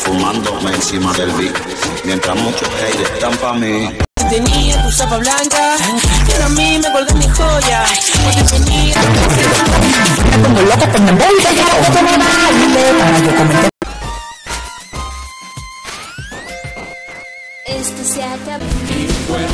yeah. Esfumándome encima del beat, mientras muchos haters están pa' mí. Tenía tu zapa blanca y ahora a mí me colgó mi joya. Porque tenía. Como loca con el móvil, ya que me baile para yo comentar. Esto se acabó.